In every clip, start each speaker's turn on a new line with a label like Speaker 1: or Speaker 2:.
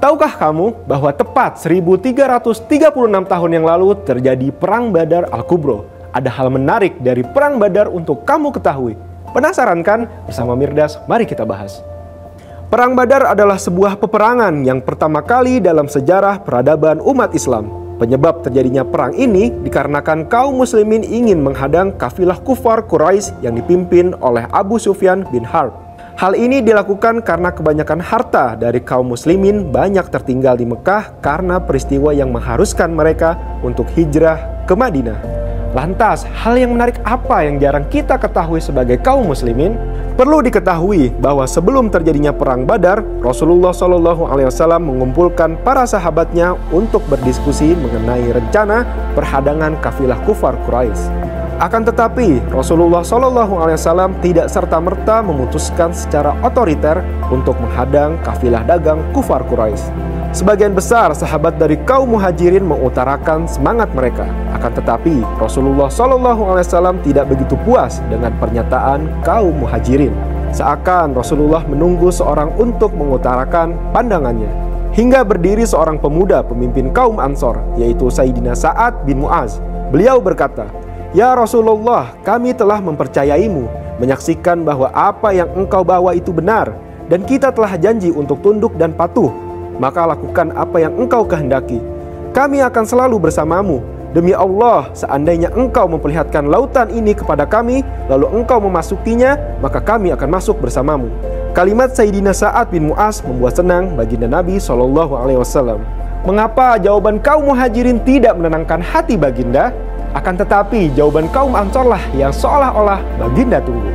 Speaker 1: Tahukah kamu bahwa tepat 1336 tahun yang lalu terjadi Perang Badar Al-Kubro? Ada hal menarik dari Perang Badar untuk kamu ketahui. Penasaran kan? Bersama Mirdas, mari kita bahas. Perang Badar adalah sebuah peperangan yang pertama kali dalam sejarah peradaban umat Islam. Penyebab terjadinya perang ini dikarenakan kaum muslimin ingin menghadang kafilah kufar Quraisy yang dipimpin oleh Abu Sufyan bin Harb. Hal ini dilakukan karena kebanyakan harta dari kaum muslimin banyak tertinggal di Mekah karena peristiwa yang mengharuskan mereka untuk hijrah ke Madinah. Lantas, hal yang menarik apa yang jarang kita ketahui sebagai kaum muslimin? Perlu diketahui bahwa sebelum terjadinya perang Badar, Rasulullah Shallallahu alaihi wasallam mengumpulkan para sahabatnya untuk berdiskusi mengenai rencana perhadangan kafilah kufar Quraisy. Akan tetapi, Rasulullah Shallallahu Alaihi Wasallam tidak serta merta memutuskan secara otoriter untuk menghadang kafilah dagang kufar Quraisy. Sebagian besar sahabat dari kaum muhajirin mengutarakan semangat mereka. Akan tetapi, Rasulullah Shallallahu Alaihi Wasallam tidak begitu puas dengan pernyataan kaum muhajirin. Seakan Rasulullah menunggu seorang untuk mengutarakan pandangannya. Hingga berdiri seorang pemuda pemimpin kaum Ansor, yaitu Sayyidina Sa'ad bin Mu'az. Beliau berkata, Ya Rasulullah, kami telah mempercayaimu, menyaksikan bahwa apa yang engkau bawa itu benar, dan kita telah janji untuk tunduk dan patuh. Maka lakukan apa yang engkau kehendaki. Kami akan selalu bersamamu. Demi Allah, seandainya engkau memperlihatkan lautan ini kepada kami, lalu engkau memasukinya, maka kami akan masuk bersamamu. Kalimat Sayyidina Sa'ad bin Mu'az membuat senang baginda Nabi Shallallahu Alaihi Wasallam. Mengapa jawaban kaum muhajirin tidak menenangkan hati baginda? Akan tetapi jawaban kaum Ansorlah yang seolah-olah baginda tunggu.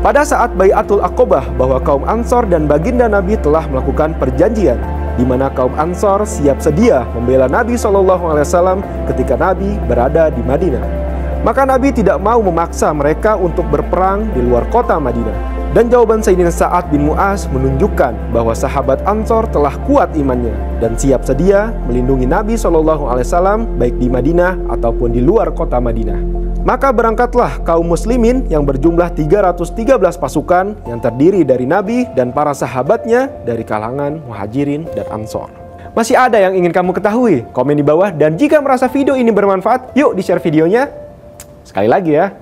Speaker 1: Pada saat Bayatul Aqobah bahwa kaum Ansor dan baginda Nabi telah melakukan perjanjian di mana kaum Ansor siap sedia membela Nabi Shallallahu Alaihi Wasallam ketika Nabi berada di Madinah. Maka Nabi tidak mau memaksa mereka untuk berperang di luar kota Madinah. Dan jawaban Sayyidina Sa'ad bin Mu'az menunjukkan bahwa sahabat Ansor telah kuat imannya dan siap sedia melindungi Nabi Shallallahu Alaihi Wasallam baik di Madinah ataupun di luar kota Madinah. Maka berangkatlah kaum muslimin yang berjumlah 313 pasukan yang terdiri dari Nabi dan para sahabatnya dari kalangan muhajirin dan ansor. Masih ada yang ingin kamu ketahui? Komen di bawah dan jika merasa video ini bermanfaat, yuk di share videonya. Sekali lagi ya,